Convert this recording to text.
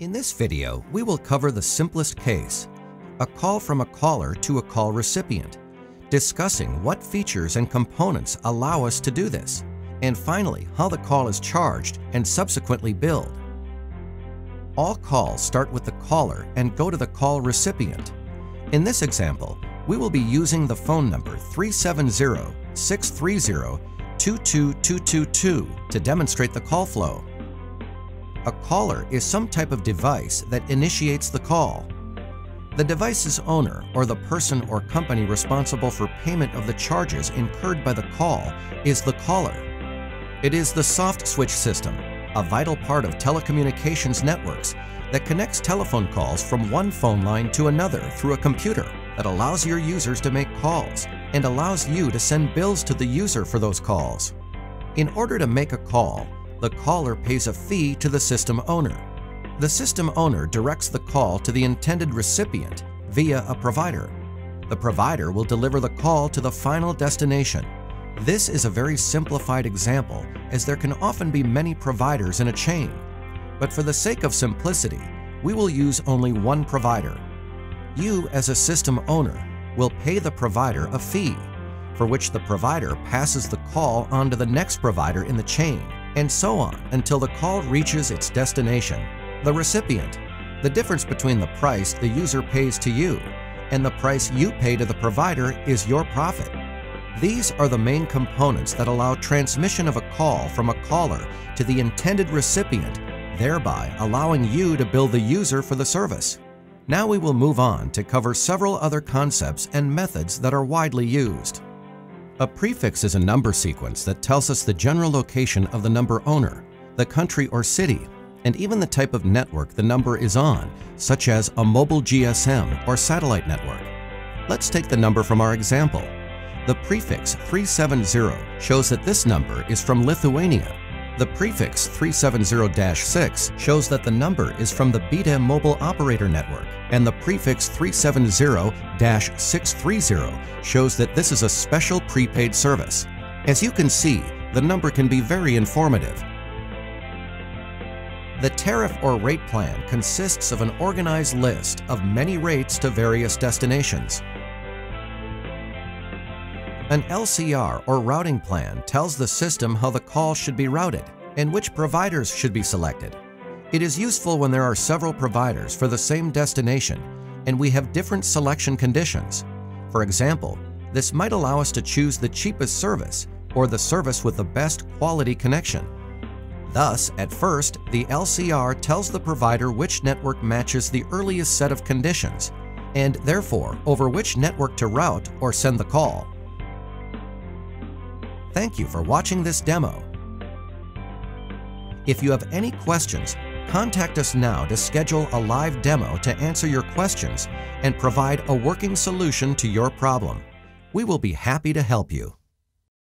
In this video, we will cover the simplest case, a call from a caller to a call recipient, discussing what features and components allow us to do this, and finally, how the call is charged and subsequently billed. All calls start with the caller and go to the call recipient. In this example, we will be using the phone number 370-630-22222 to demonstrate the call flow. A caller is some type of device that initiates the call. The device's owner or the person or company responsible for payment of the charges incurred by the call is the caller. It is the soft switch system, a vital part of telecommunications networks that connects telephone calls from one phone line to another through a computer that allows your users to make calls and allows you to send bills to the user for those calls. In order to make a call, the caller pays a fee to the system owner. The system owner directs the call to the intended recipient via a provider. The provider will deliver the call to the final destination. This is a very simplified example as there can often be many providers in a chain. But for the sake of simplicity, we will use only one provider. You, as a system owner, will pay the provider a fee, for which the provider passes the call on to the next provider in the chain and so on until the call reaches its destination, the recipient. The difference between the price the user pays to you and the price you pay to the provider is your profit. These are the main components that allow transmission of a call from a caller to the intended recipient, thereby allowing you to bill the user for the service. Now we will move on to cover several other concepts and methods that are widely used. A prefix is a number sequence that tells us the general location of the number owner, the country or city, and even the type of network the number is on, such as a mobile GSM or satellite network. Let's take the number from our example. The prefix 370 shows that this number is from Lithuania the prefix 370-6 shows that the number is from the Bite Mobile Operator Network, and the prefix 370-630 shows that this is a special prepaid service. As you can see, the number can be very informative. The tariff or rate plan consists of an organized list of many rates to various destinations. An LCR or routing plan tells the system how the call should be routed and which providers should be selected. It is useful when there are several providers for the same destination and we have different selection conditions. For example, this might allow us to choose the cheapest service or the service with the best quality connection. Thus, at first, the LCR tells the provider which network matches the earliest set of conditions and therefore over which network to route or send the call. Thank you for watching this demo. If you have any questions, contact us now to schedule a live demo to answer your questions and provide a working solution to your problem. We will be happy to help you.